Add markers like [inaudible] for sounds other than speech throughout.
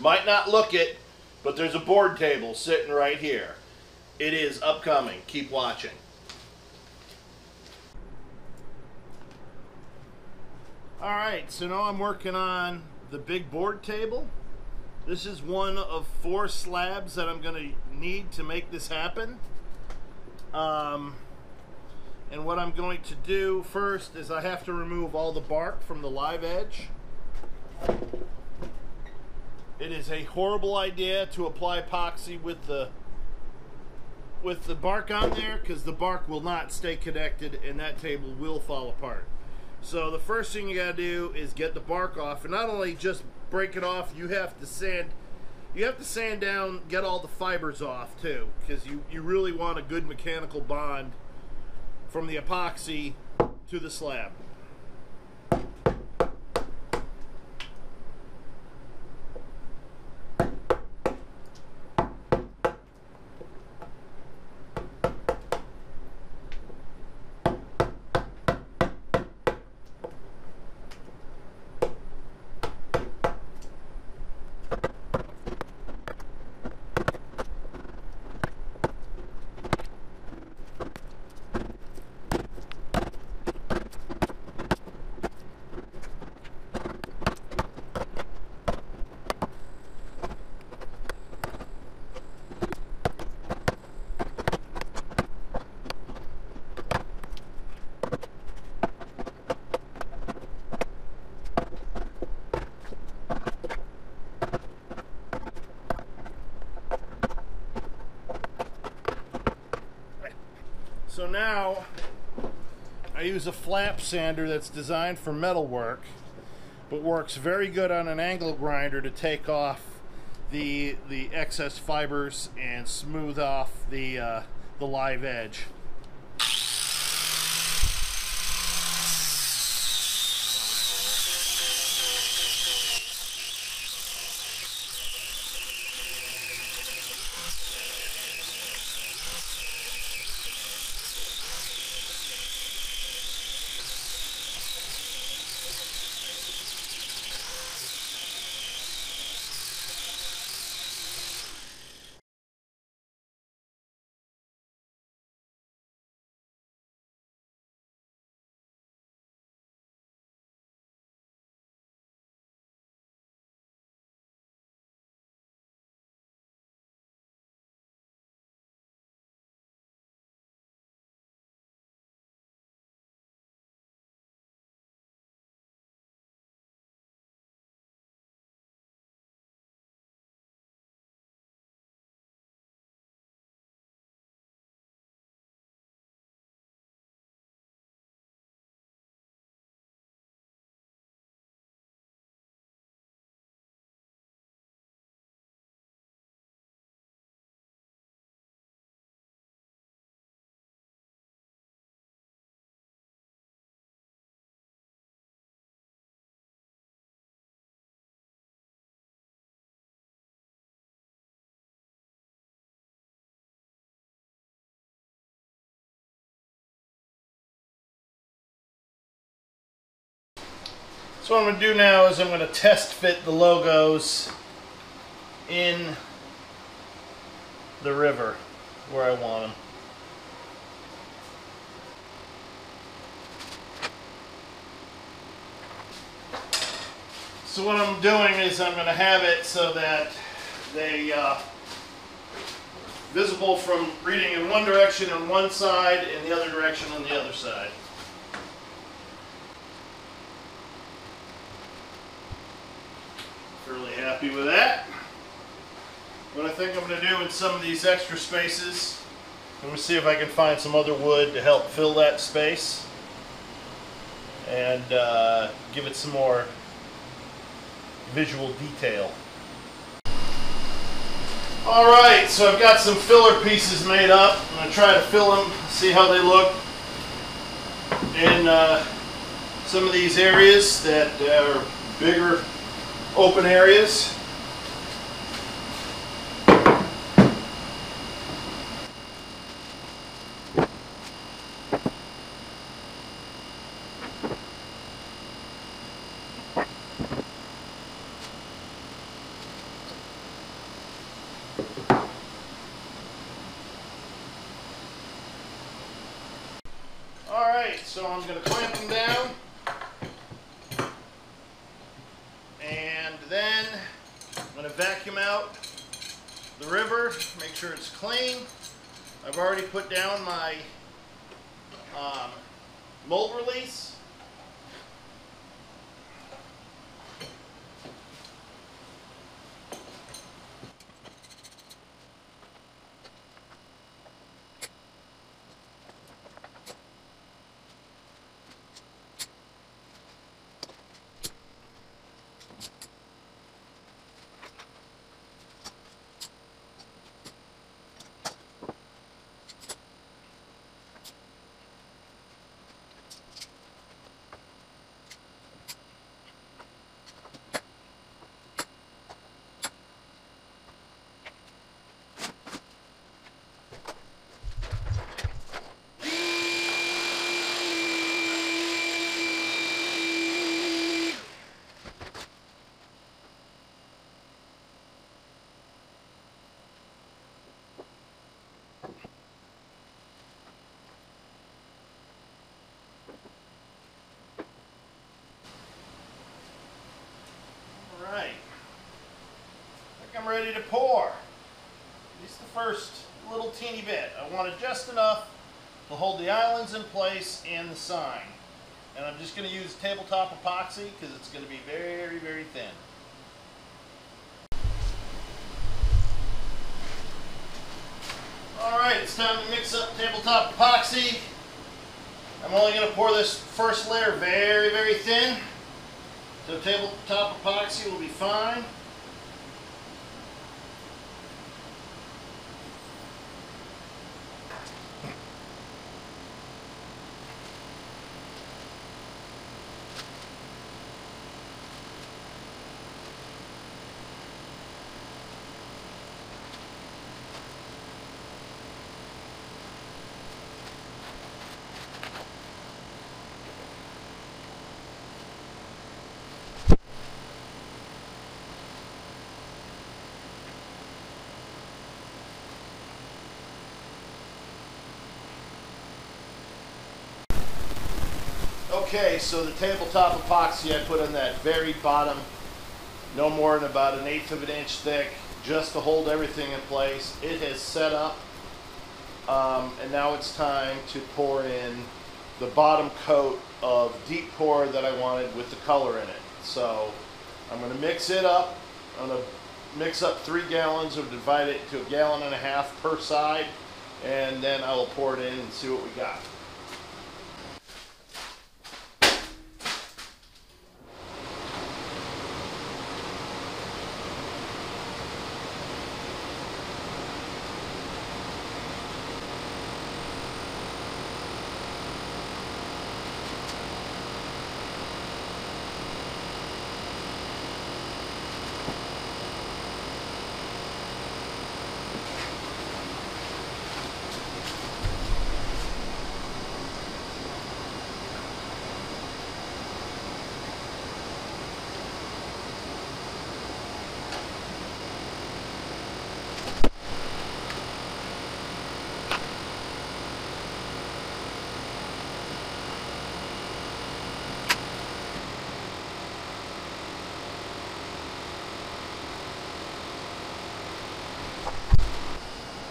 Might not look it, but there's a board table sitting right here. It is upcoming. Keep watching. All right, so now I'm working on the big board table. This is one of four slabs that I'm going to need to make this happen. Um, and what I'm going to do first is I have to remove all the bark from the live edge. It is a horrible idea to apply epoxy with the with the bark on there because the bark will not stay connected and that table will fall apart. So the first thing you gotta do is get the bark off and not only just break it off, you have to sand you have to sand down, get all the fibers off too because you, you really want a good mechanical bond from the epoxy to the slab. So now I use a flap sander that's designed for metal work, but works very good on an angle grinder to take off the the excess fibers and smooth off the uh, the live edge. So what I'm going to do now is I'm going to test fit the logos in the river where I want them. So what I'm doing is I'm going to have it so that they uh, visible from reading in one direction on one side and the other direction on the other side. Happy with that. What I think I'm going to do in some of these extra spaces, let me see if I can find some other wood to help fill that space and uh, give it some more visual detail. Alright, so I've got some filler pieces made up. I'm going to try to fill them, see how they look in uh, some of these areas that are bigger open areas. All right, so I'm going to clamp them down. And then I'm going to vacuum out the river, make sure it's clean. I've already put down my um, mold release. All right. I think I'm ready to pour. Least the first little teeny bit. I want it just enough to hold the islands in place and the sign. And I'm just going to use tabletop epoxy because it's going to be very, very thin. All right, it's time to mix up tabletop epoxy. I'm only going to pour this first layer very, very thin. So tabletop epoxy will be fine. Okay, so the tabletop epoxy I put on that very bottom, no more than about an eighth of an inch thick, just to hold everything in place. It has set up, um, and now it's time to pour in the bottom coat of deep pour that I wanted with the color in it. So I'm going to mix it up. I'm going to mix up three gallons or divide it to a gallon and a half per side, and then I will pour it in and see what we got.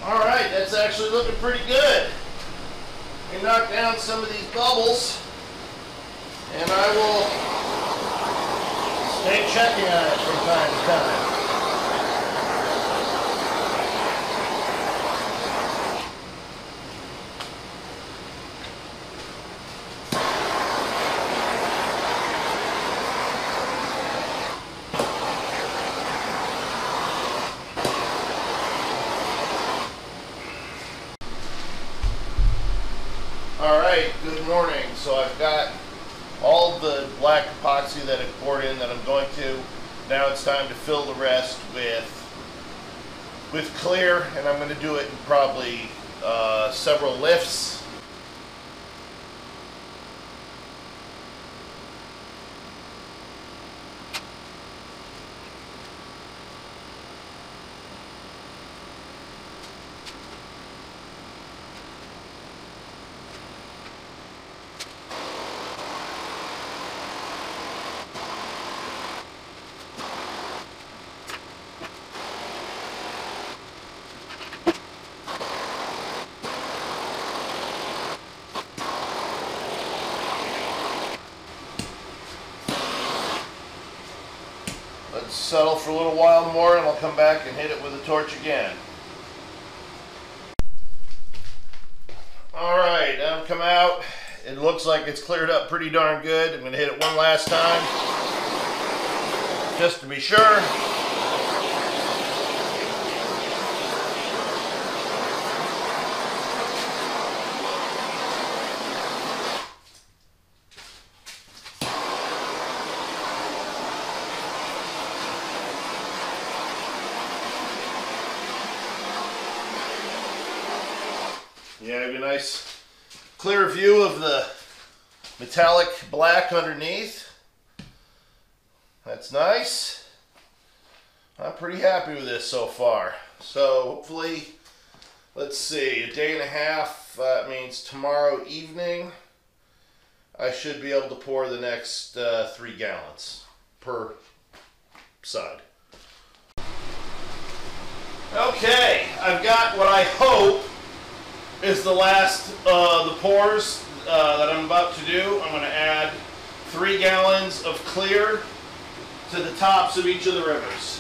All right, that's actually looking pretty good. We knock down some of these bubbles, and I will stay checking on it from time to time. All right, good morning. So I've got all the black epoxy that I poured in that I'm going to. Now it's time to fill the rest with with clear, and I'm going to do it in probably uh, several lifts. it settle for a little while more and I'll come back and hit it with a torch again. Alright, now come out. It looks like it's cleared up pretty darn good. I'm going to hit it one last time just to be sure. Yeah, have a nice clear view of the metallic black underneath. That's nice. I'm pretty happy with this so far. So hopefully, let's see, a day and a half, that means tomorrow evening, I should be able to pour the next uh, three gallons per side. Okay, I've got what I hope is the last uh, the pours uh, that I'm about to do. I'm going to add three gallons of clear to the tops of each of the rivers.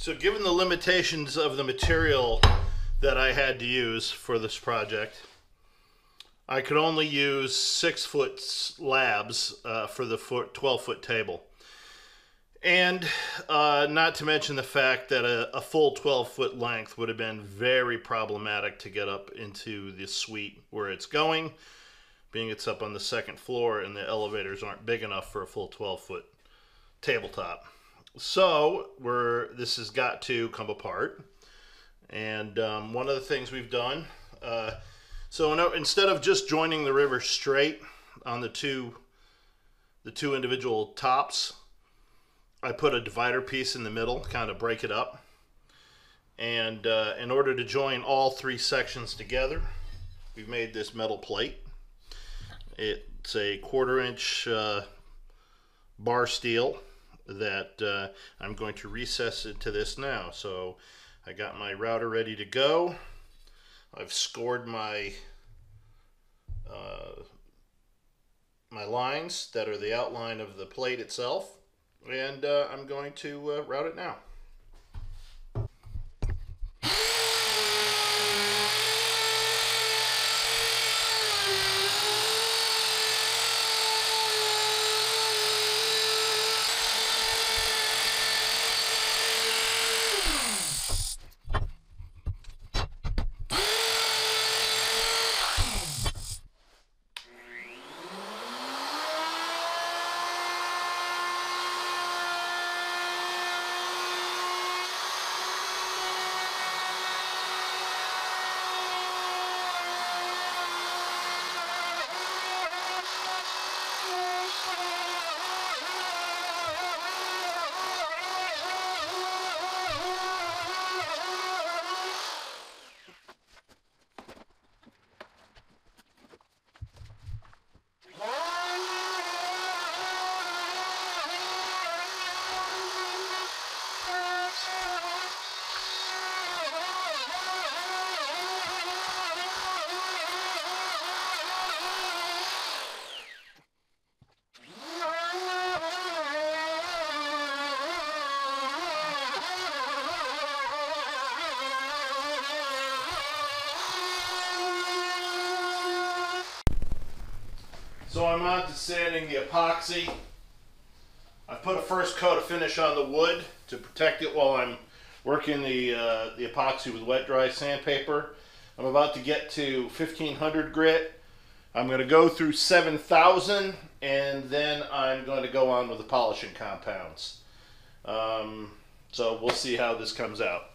So, given the limitations of the material that I had to use for this project, I could only use six foot slabs uh, for the 12 foot table. And uh, not to mention the fact that a, a, full 12 foot length would have been very problematic to get up into the suite where it's going, being it's up on the second floor and the elevators aren't big enough for a full 12 foot tabletop. So we're, this has got to come apart. And um, one of the things we've done, uh, so instead of just joining the river straight on the two, the two individual tops, I put a divider piece in the middle, kind of break it up. And uh, in order to join all three sections together, we've made this metal plate. It's a quarter inch uh, bar steel that uh, I'm going to recess into this now. So I got my router ready to go. I've scored my uh, my lines that are the outline of the plate itself and uh, I'm going to uh, route it now. I'm on to sanding the epoxy. I've put a first coat of finish on the wood to protect it while I'm working the, uh, the epoxy with wet dry sandpaper. I'm about to get to 1500 grit. I'm going to go through 7000 and then I'm going to go on with the polishing compounds. Um, so we'll see how this comes out.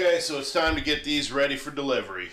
Okay, so it's time to get these ready for delivery.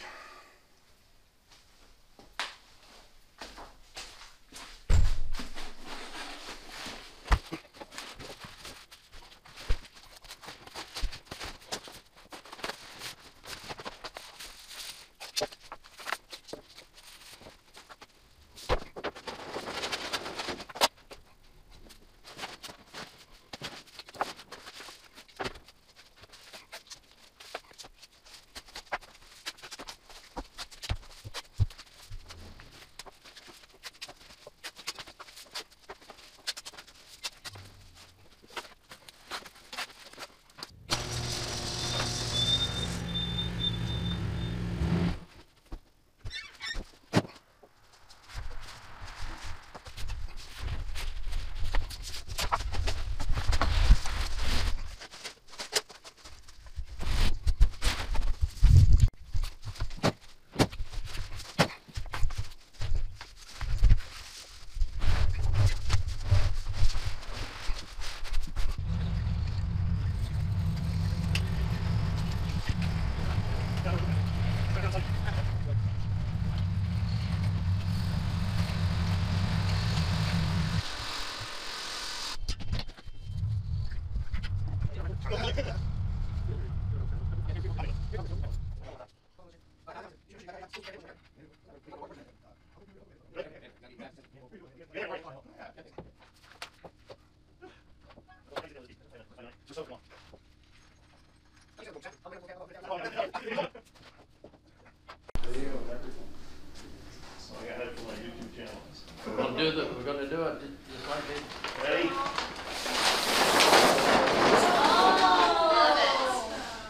Do we're gonna do it ju- just like they. Ready?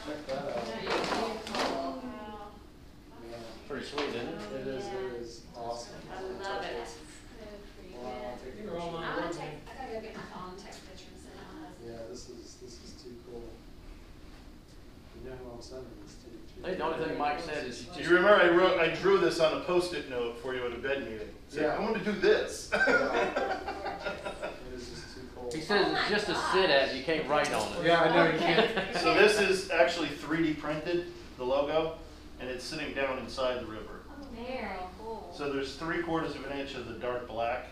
Check that out. Yeah, Pretty sweet, isn't it? It is, it is awesome. I love it. Wow, I'll take You're all pictures. mine. I'm gonna take, I gotta go get my phone, and take pictures and send it to my husband. Yeah, this is, this is too cool. You know who I'm sending this to? too. I think the only thing Mike said is he Do just. you remember I wrote, I drew this on a post-it note for you at a bed meeting? Said, Yeah. I want to do this. It is just too cool. He says it's just to sit at, you can't write on it. Yeah, I know, you can't. [laughs] So this is actually 3D printed, the logo, and it's sitting down inside the river. Oh, Very cool. So there's three quarters of an inch of the dark black,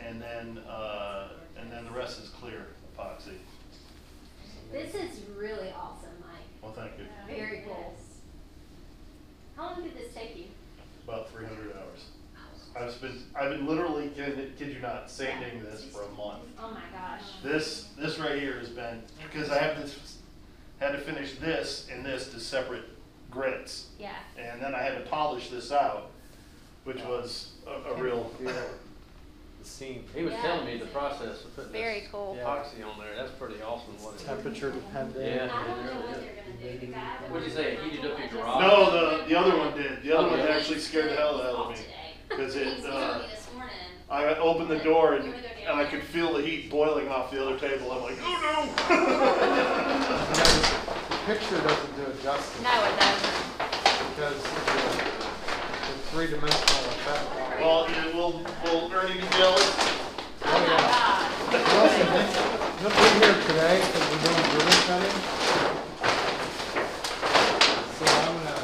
and then, uh, and then the rest is clear epoxy. This is really awesome, Mike. Well, thank you. Very cool. How long did this take you? About 300 hours. I've been, I've been literally, kid, kid you not, sanding this for a month. Oh my gosh. This, this right here has been, because I have to, had to finish this and this to separate grits. Yeah. And then I had to polish this out, which was a, a real, [laughs] Feel The scene. He was Yeah. telling me the process of putting Very this cool. epoxy on there. That's pretty awesome. What it Temperature dependent. Yeah. I don't know really they're gonna do. The guy What'd you say, it heated up your just- garage? no, the, the other one did. The other one actually scared the hell out of me. Because it, uh, I opened the door and, and I could feel the heat boiling off the other table. I'm like, oh no! [laughs] The picture doesn't do it justice. No, it doesn't. Because the, the three-dimensional effect. Well, yeah, will, will Ernie be jealous? Oh my god. Listen, he'll be here today because we're doing ribbon cutting. So I'm gonna,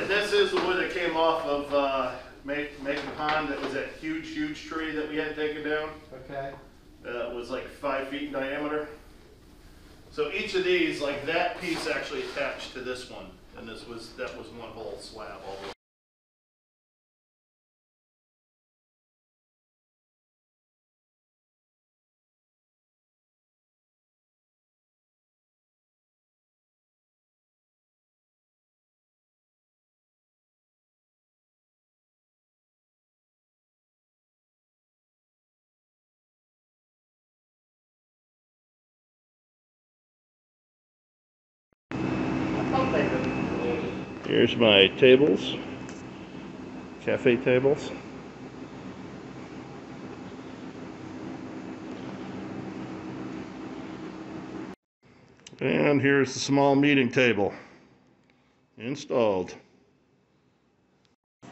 And this is the wood that came off of, uh, Ma- Macon Pond. That was that huge, huge tree that we had taken down. okay, uh, was like five feet in diameter. So each of these, like that piece actually attached to this one, and this was, that was one whole slab all the way. Here's my tables, cafe tables. And here's the small meeting table installed.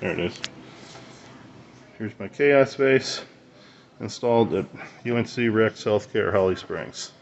There it is. Here's my chaos space installed at UNC Rex Healthcare Holly Springs.